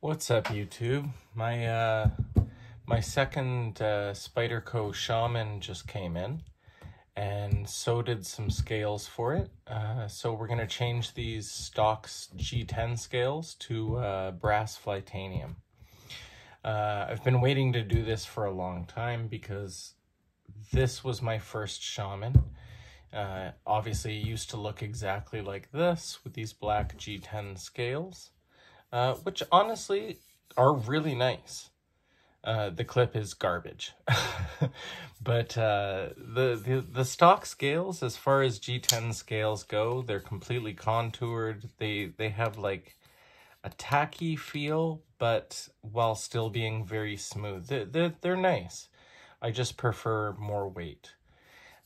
What's up, YouTube? My uh, my second uh, Spyderco Shaman just came in, and so did some scales for it. Uh, so we're gonna change these stocks G10 scales to uh, brass Flytanium. Uh, I've been waiting to do this for a long time because this was my first Shaman. Uh, obviously, it used to look exactly like this with these black G10 scales uh, which honestly are really nice. Uh, the clip is garbage, but uh, the, the the stock scales, as far as G10 scales go, they're completely contoured. They they have like a tacky feel, but while still being very smooth. They're, they're, they're nice. I just prefer more weight.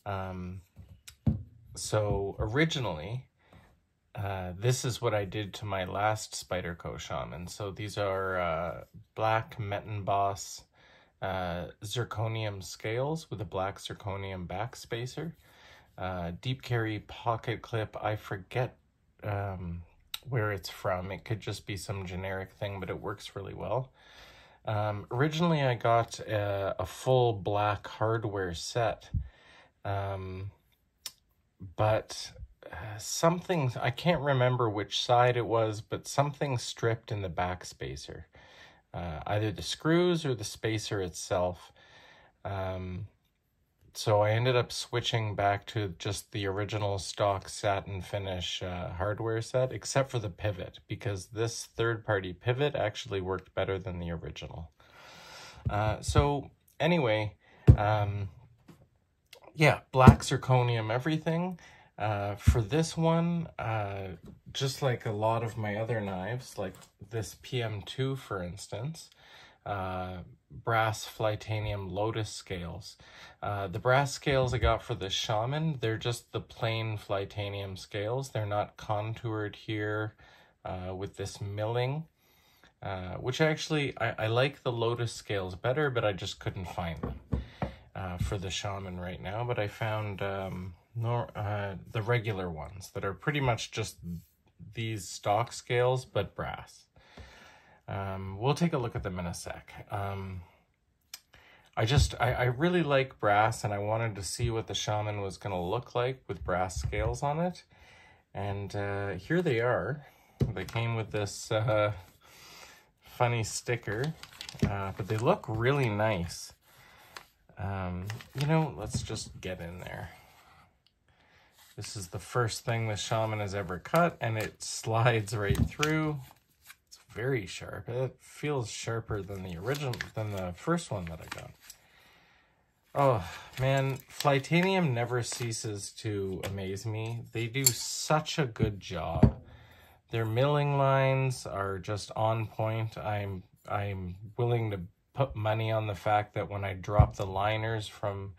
Um, so originally, uh, this is what I did to my last Spyderco Shaman. So these are uh, black Metonboss uh, zirconium scales with a black zirconium backspacer. Uh, deep carry pocket clip. I forget um, where it's from. It could just be some generic thing, but it works really well. Um, originally, I got a, a, full black hardware set, um, but something, I can't remember which side it was, but something stripped in the back spacer. Uh, either the screws or the spacer itself. Um, so I ended up switching back to just the original stock satin finish uh, hardware set, except for the pivot, because this third-party pivot actually worked better than the original. Uh, so anyway, um, yeah, black zirconium everything. Uh, for this one, uh, just like a lot of my other knives, like this PM2 for instance, uh, brass Flytanium Lotus scales. Uh, the brass scales I got for the Shaman, they're just the plain Flytanium scales. They're not contoured here uh, with this milling. Uh, which actually, I, I like the Lotus scales better, but I just couldn't find them uh, for the Shaman right now. But I found um, nor uh, the regular ones that are pretty much just these stock scales, but brass. Um, we'll take a look at them in a sec. Um, I just, I, I really like brass and I wanted to see what the Shaman was going to look like with brass scales on it. And uh, here they are. They came with this uh, funny sticker, uh, but they look really nice. Um, you know, let's just get in there. This is the first thing the shaman has ever cut, and it slides right through. It's very sharp. It feels sharper than the original, than the first one that I got. Oh, man, Flytanium never ceases to amaze me. They do such a good job. Their milling lines are just on point. I'm I'm willing to put money on the fact that when I drop the liners from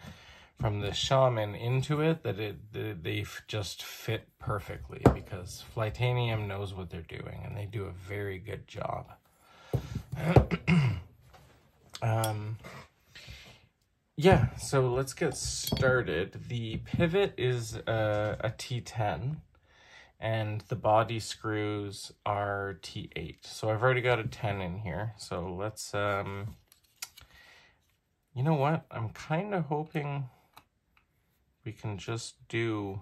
from the shaman into it that it they just fit perfectly because Flytanium knows what they're doing and they do a very good job. um, yeah, so let's get started. The pivot is a, a T10 and the body screws are T8. So I've already got a 10 in here. So let's, um, you know what? I'm kind of hoping we can just do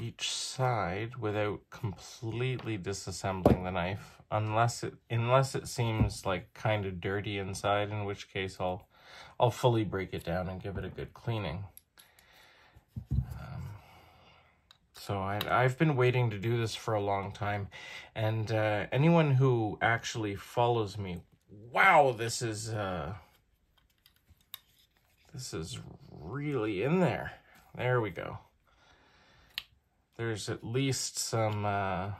each side without completely disassembling the knife unless it unless it seems like kind of dirty inside in which case I'll I'll fully break it down and give it a good cleaning. Um, so I, I've been waiting to do this for a long time and uh, anyone who actually follows me wow this is uh, this is really in there. There we go. There's at least some, uh,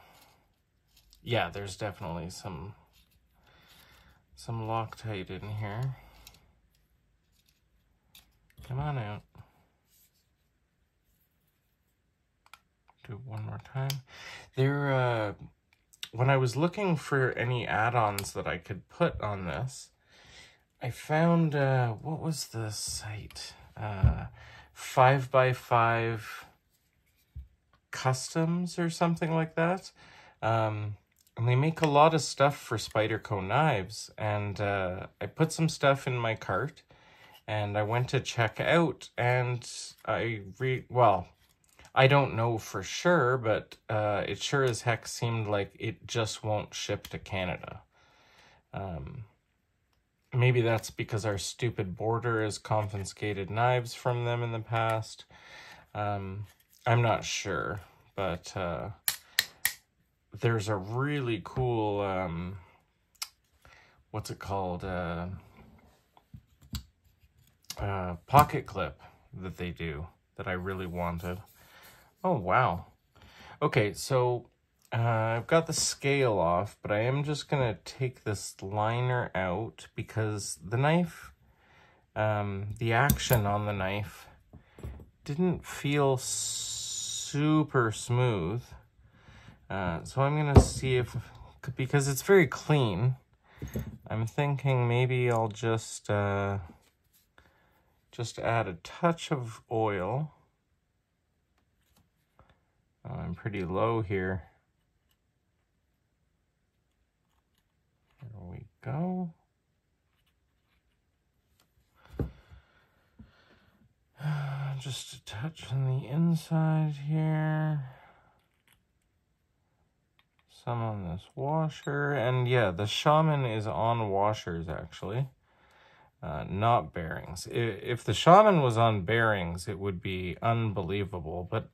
yeah, there's definitely some, some Loctite in here. Come on out. Do one more time. There, uh, when I was looking for any add-ons that I could put on this, I found, uh, what was the site? Uh, 5 by 5 customs or something like that. Um, and they make a lot of stuff for Spyderco knives. And uh, I put some stuff in my cart and I went to check out and I re well, I don't know for sure, but uh, it sure as heck seemed like it just won't ship to Canada. Um, maybe that's because our stupid border has confiscated knives from them in the past. Um, I'm not sure, but uh, there's a really cool, um, what's it called? Uh, uh, pocket clip that they do that I really wanted. Oh, wow. Okay, so uh, I've got the scale off, but I am just going to take this liner out because the knife, um, the action on the knife didn't feel super smooth. Uh, so I'm going to see if, because it's very clean, I'm thinking maybe I'll just, uh, just add a touch of oil. Oh, I'm pretty low here. There we go. Just a touch on the inside here. Some on this washer. And yeah, the Shaman is on washers actually. Uh, not bearings. If the Shaman was on bearings, it would be unbelievable. But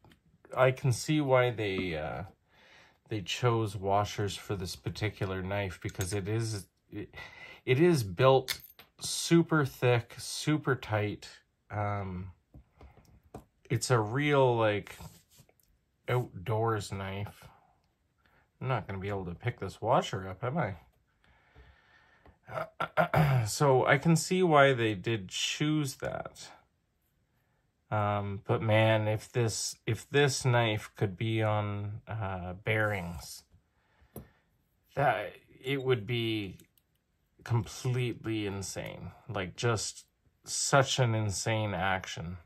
I can see why they uh, they chose washers for this particular knife because it is it, it is built super thick, super tight. Um, it's a real like outdoors knife. I'm not going to be able to pick this washer up, am I? so I can see why they did choose that. Um, but man, if this if this knife could be on uh, bearings, that it would be completely insane. Like just such an insane action.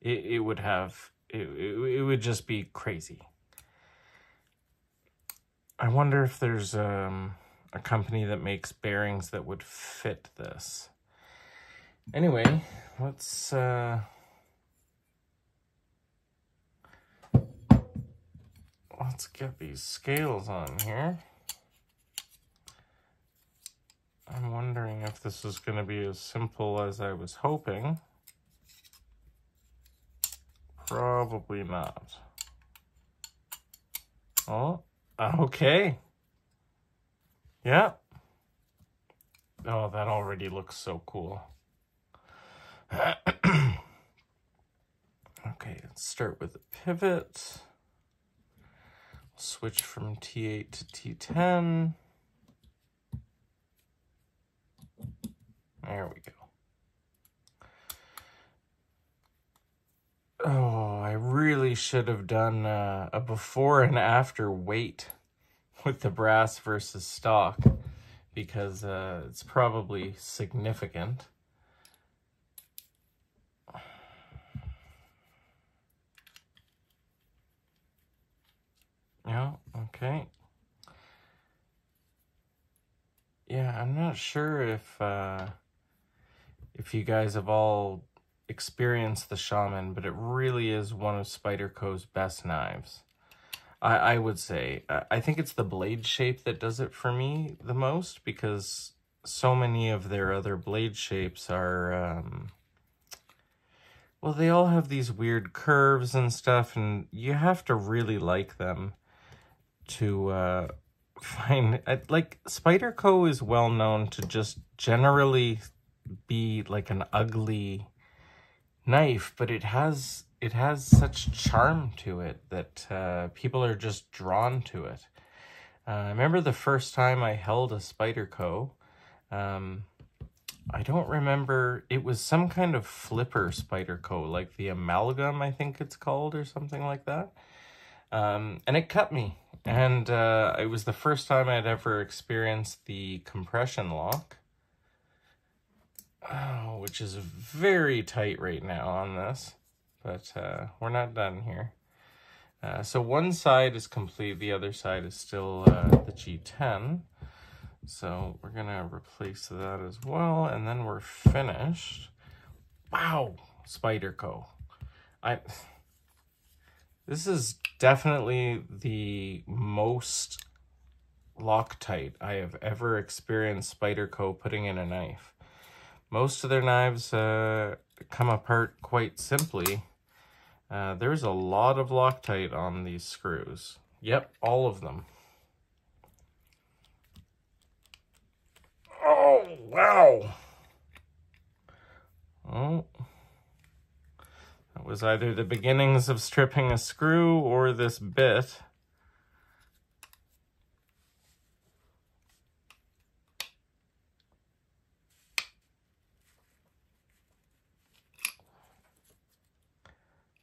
It it would have it it, it would just be crazy. I wonder if there's um, a company that makes bearings that would fit this. Anyway, let's uh let's get these scales on here. I'm wondering if this is going to be as simple as I was hoping. Probably not. Oh, okay. Yeah. Oh, that already looks so cool. okay, let's start with the pivot switch from T8 to T10. There we go. Oh, I really should have done a before and after weight with the brass versus stock because uh, it's probably significant. Okay. Yeah, I'm not sure if uh, if you guys have all experienced the Shaman, but it really is one of Spyderco's best knives. I, I would say. I think it's the blade shape that does it for me the most because so many of their other blade shapes are... Um, well, they all have these weird curves and stuff, and you have to really like them to uh, find like Spyderco is well known to just generally be like an ugly knife, but it has it has such charm to it that uh, people are just drawn to it. Uh, I remember the first time I held a Spyderco. Um, I don't remember. It was some kind of flipper Spyderco, like the amalgam, I think it's called, or something like that. Um, and it cut me. And uh, it was the first time I'd ever experienced the compression lock, oh, which is very tight right now on this, but uh, we're not done here. Uh, so one side is complete, the other side is still uh, the G10. So we're gonna replace that as well, and then we're finished. Wow, Spyderco. I this is definitely the most Loctite I have ever experienced Spyderco putting in a knife. Most of their knives uh, come apart quite simply. Uh, there's a lot of Loctite on these screws. Yep, all of them. Oh, wow. Oh. That was either the beginnings of stripping a screw or this bit.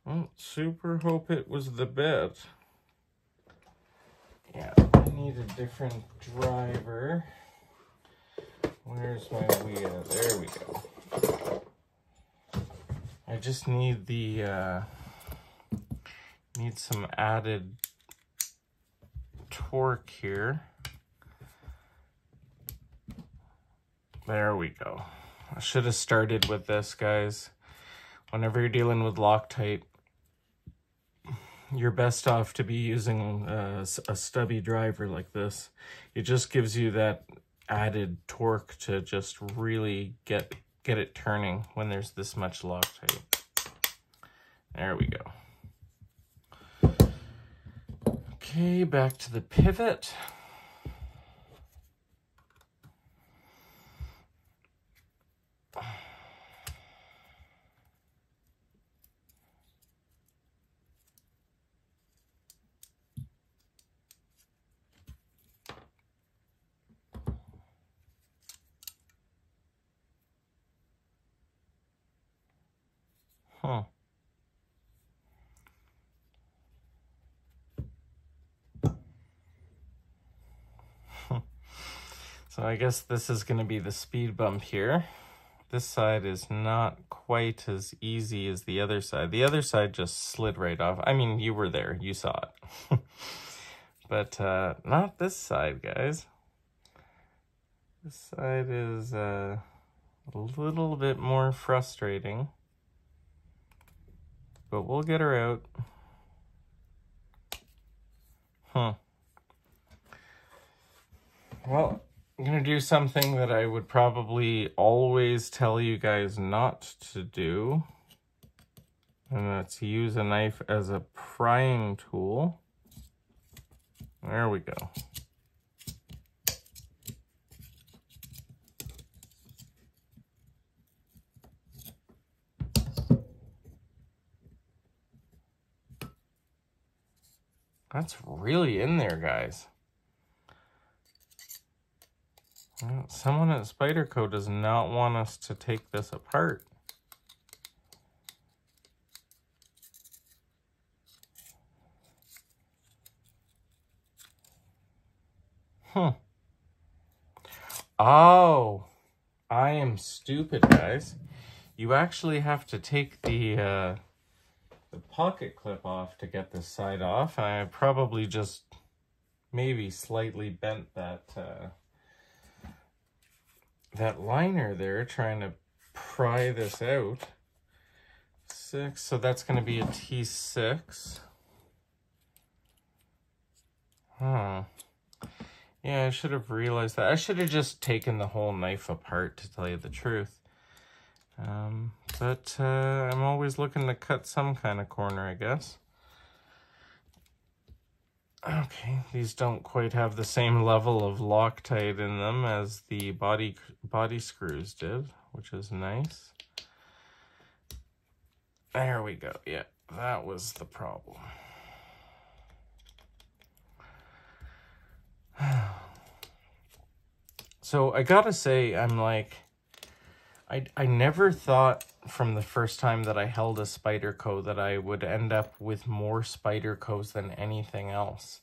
Well, super hope it was the bit. Yeah, I need a different driver. Where's my wheel? There we go. I just need the, uh, need some added torque here. There we go. I should have started with this, guys. Whenever you're dealing with Loctite, you're best off to be using a, a stubby driver like this. It just gives you that added torque to just really get get it turning when there's this much Loctite. There we go. Okay, back to the pivot. Huh. So I guess this is going to be the speed bump here. This side is not quite as easy as the other side. The other side just slid right off. I mean, you were there. You saw it. but uh, not this side, guys. This side is uh, a little bit more frustrating but we'll get her out. Huh. Well, I'm going to do something that I would probably always tell you guys not to do. And that's use a knife as a prying tool. There we go. That's really in there, guys. Well, someone at Spyderco does not want us to take this apart. Hmm. Oh, I am stupid, guys. You actually have to take the uh, the pocket clip off to get this side off. I probably just maybe slightly bent that uh, that liner there trying to pry this out. Six, so that's going to be a T6. Huh. Yeah, I should have realized that. I should have just taken the whole knife apart to tell you the truth. Um, but uh, I'm always looking to cut some kind of corner, I guess. Okay, these don't quite have the same level of Loctite in them as the body body screws did, which is nice. There we go. Yeah, that was the problem. so I gotta say, I'm like, I, I never thought from the first time that I held a Spyderco that I would end up with more Spydercos than anything else.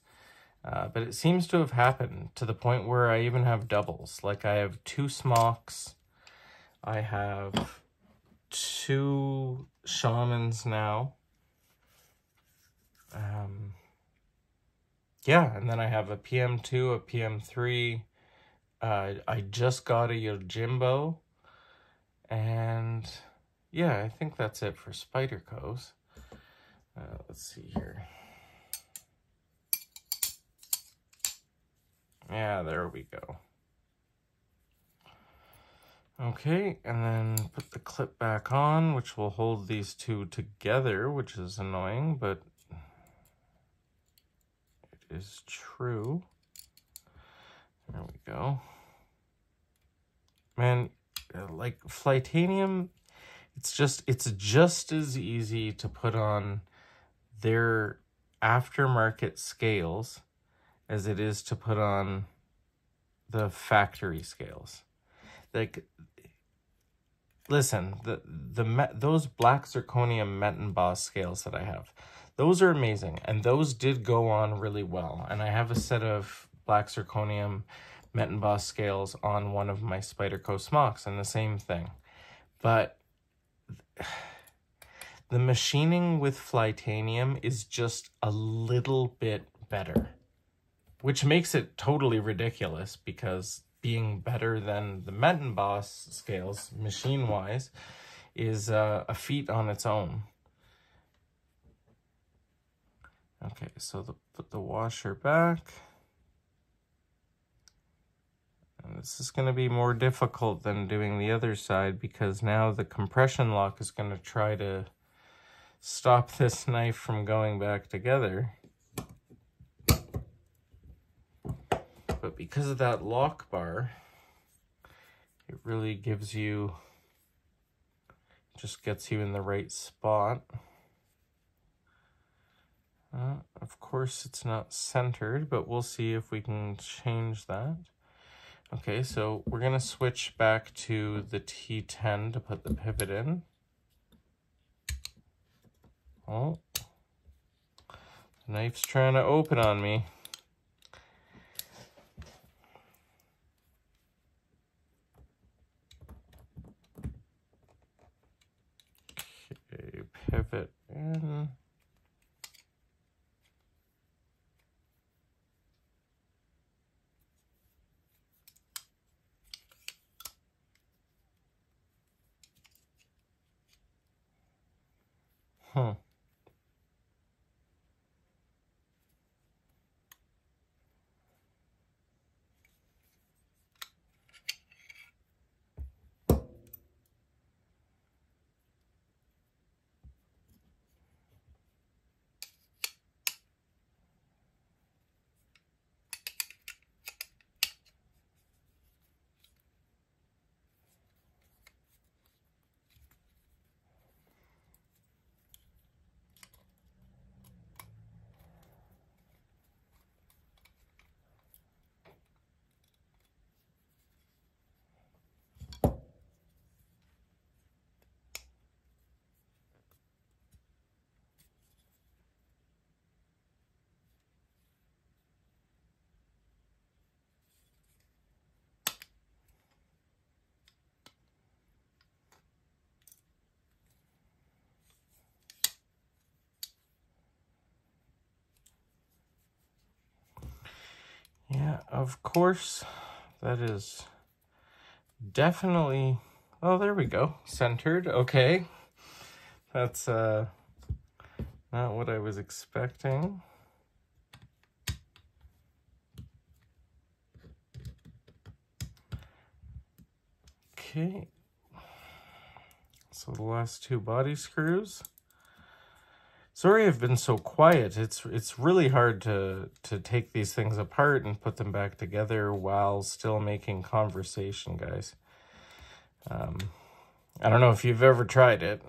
Uh, but it seems to have happened to the point where I even have doubles. Like I have two smocks. I have two shamans now. um, yeah, and then I have a PM2, a PM3. Uh, I just got a Yojimbo. And yeah, I think that's it for Spyderco's. Uh, let's see here. Yeah, there we go. Okay, and then put the clip back on, which will hold these two together, which is annoying, but it is true. There we go. Man, uh, like Flytanium, it's just it's just as easy to put on their aftermarket scales as it is to put on the factory scales. Like listen, the the those black zirconium Metonboss scales that I have, those are amazing, and those did go on really well. And I have a set of black zirconium Metonboss scales on one of my Spyderco smocks, and the same thing. But the machining with Flytanium is just a little bit better, which makes it totally ridiculous because being better than the Metonboss scales, machine-wise, is uh, a feat on its own. Okay, so the, put the washer back. And this is going to be more difficult than doing the other side because now the compression lock is going to try to stop this knife from going back together. but because of that lock bar, it really gives you, just gets you in the right spot. Uh, of course, it's not centered, but we'll see if we can change that. Okay, so we're going to switch back to the T10 to put the pivot in. Oh, the knife's trying to open on me. pivot in. Huh. Yeah, of course, that is definitely, oh, there we go, centered, okay. That's uh, not what I was expecting. Okay, so the last two body screws. Sorry I've been so quiet. It's it's really hard to to take these things apart and put them back together while still making conversation, guys. Um, I don't know if you've ever tried it,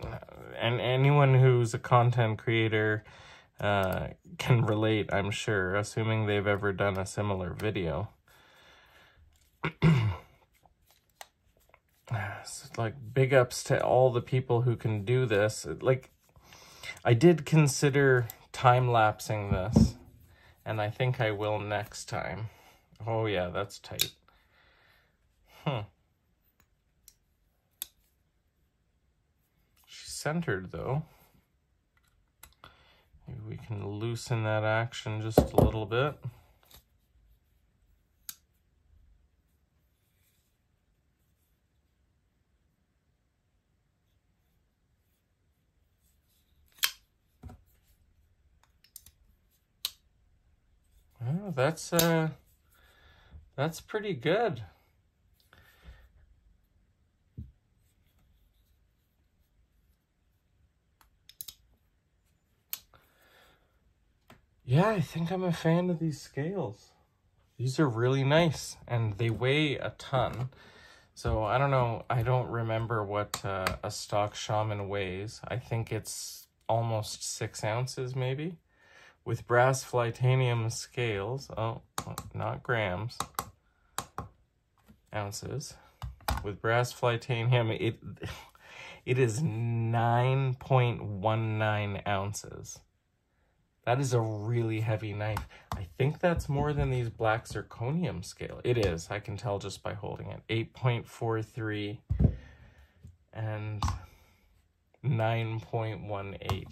and anyone who's a content creator uh, can relate, I'm sure, assuming they've ever done a similar video. like, big ups to all the people who can do this. Like, I did consider time-lapsing this, and I think I will next time. Oh yeah, that's tight. Hmm. She's centered though. Maybe we can loosen that action just a little bit. Oh, that's uh that's pretty good. Yeah, I think I'm a fan of these scales. These are really nice and they weigh a ton. So I don't know, I don't remember what uh, a stock shaman weighs. I think it's almost six ounces maybe. With brass flytanium scales, oh, not grams, ounces. With brass flytanium, it, it is 9.19 ounces. That is a really heavy knife. I think that's more than these black zirconium scale. It is. I can tell just by holding it. 8.43 and 9.18.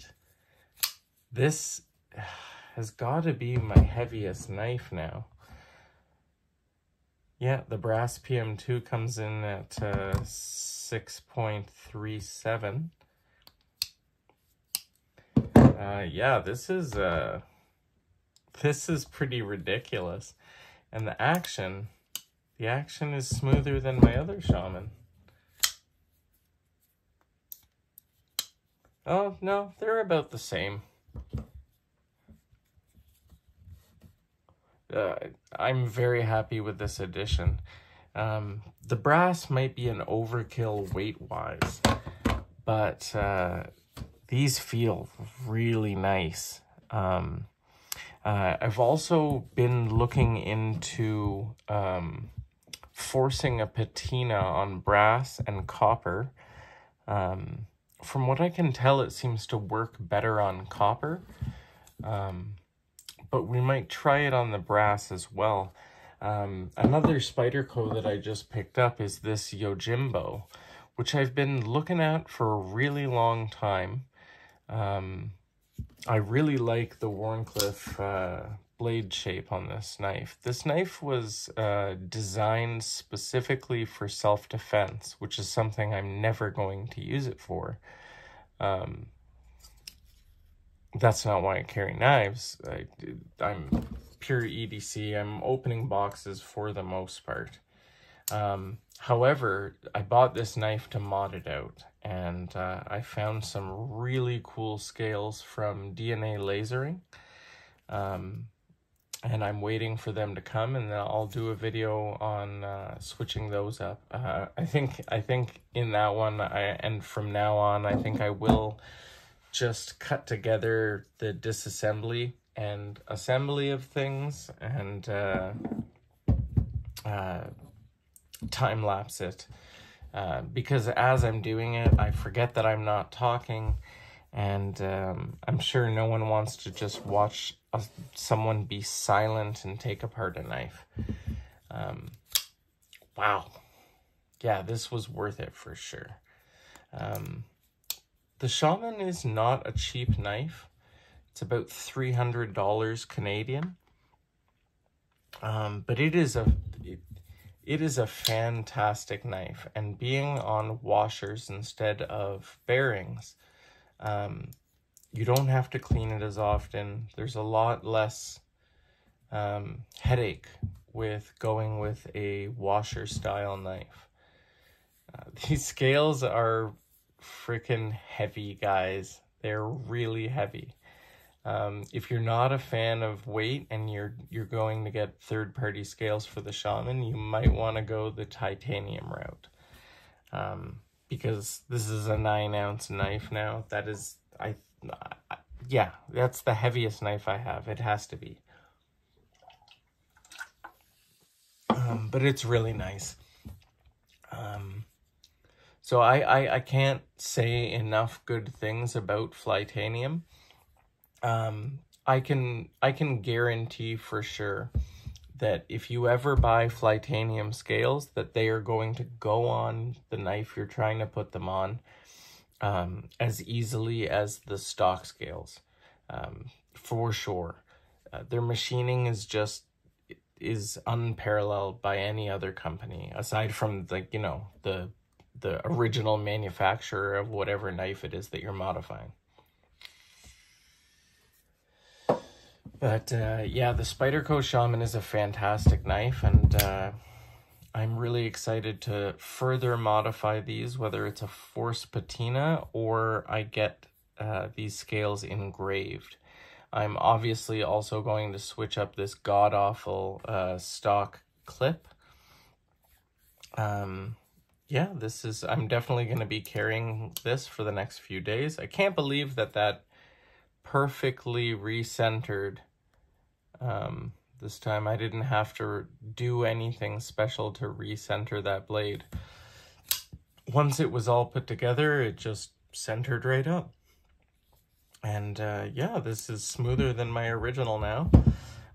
This has got to be my heaviest knife now. Yeah, the brass PM2 comes in at uh, 6.37. Uh, yeah, this is uh, this is pretty ridiculous, and the action, the action is smoother than my other shaman. Oh no, they're about the same. Uh, I'm very happy with this addition. Um, the brass might be an overkill weight-wise, but uh, these feel really nice. Um, uh, I've also been looking into um, forcing a patina on brass and copper. Um, from what I can tell, it seems to work better on copper. Um, but we might try it on the brass as well. Um, another Spyderco that I just picked up is this Yojimbo, which I've been looking at for a really long time. Um, I really like the Wharncliffe uh, blade shape on this knife. This knife was uh, designed specifically for self-defense, which is something I'm never going to use it for. Um, that's not why I carry knives. I, I'm pure EDC. I'm opening boxes for the most part. Um, however, I bought this knife to mod it out, and uh, I found some really cool scales from DNA Lasering. Um, and I'm waiting for them to come, and I'll do a video on uh, switching those up. Uh, I think I think in that one, I and from now on, I think I will just cut together the disassembly and assembly of things and uh, uh, time lapse it. Uh, because as I'm doing it, I forget that I'm not talking, and um, I'm sure no one wants to just watch a, someone be silent and take apart a knife. Um, wow. Yeah, this was worth it for sure. Um, the Shaman is not a cheap knife. It's about $300 Canadian. Um, but it is a it, it is a fantastic knife, and being on washers instead of bearings, um, you don't have to clean it as often. There's a lot less um, headache with going with a washer style knife. Uh, these scales are freaking heavy, guys. They're really heavy. Um, if you're not a fan of weight and you're you're going to get third-party scales for the shaman, you might want to go the titanium route. Um, because this is a nine ounce knife now. That is, I, I, yeah, that's the heaviest knife I have. It has to be. Um, but it's really nice. Um, so I, I, I can't say enough good things about Flytanium um, I can I can guarantee for sure that if you ever buy Flytanium scales, that they are going to go on the knife you're trying to put them on um, as easily as the stock scales. um, for sure. Uh, their machining is just is unparalleled by any other company aside from like you know the the original manufacturer of whatever knife it is that you're modifying. But uh, yeah, the Spyderco Shaman is a fantastic knife, and uh, I'm really excited to further modify these, whether it's a force patina or I get uh, these scales engraved. I'm obviously also going to switch up this god-awful uh, stock clip. Um, yeah, this is, I'm definitely going to be carrying this for the next few days. I can't believe that that perfectly recentered um, this time I didn't have to do anything special to recenter that blade. Once it was all put together, it just centered right up. And uh, yeah, this is smoother than my original now.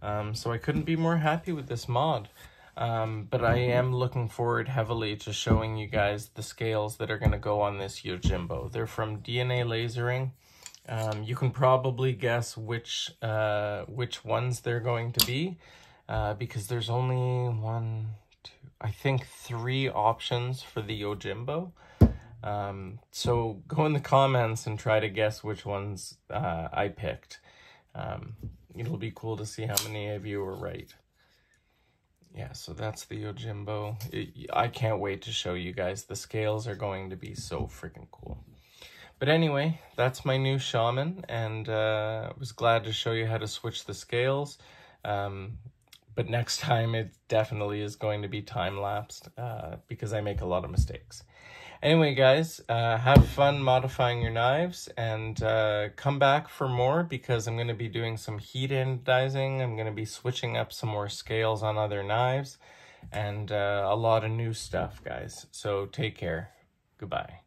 Um, so I couldn't be more happy with this mod. Um, but I am looking forward heavily to showing you guys the scales that are going to go on this Yojimbo. They're from DNA Lasering. Um, you can probably guess which uh, which ones they're going to be uh, because there's only one, two, I think three options for the Yojimbo. Um, so go in the comments and try to guess which ones uh, I picked. Um, it'll be cool to see how many of you were right. Yeah, so that's the Yojimbo. It, I can't wait to show you guys. The scales are going to be so freaking cool. But anyway, that's my new shaman, and uh, I was glad to show you how to switch the scales. Um, but next time it definitely is going to be time-lapsed uh, because I make a lot of mistakes. Anyway, guys, uh, have fun modifying your knives and uh, come back for more because I'm going to be doing some heat anodizing. I'm going to be switching up some more scales on other knives and uh, a lot of new stuff, guys. So take care. Goodbye.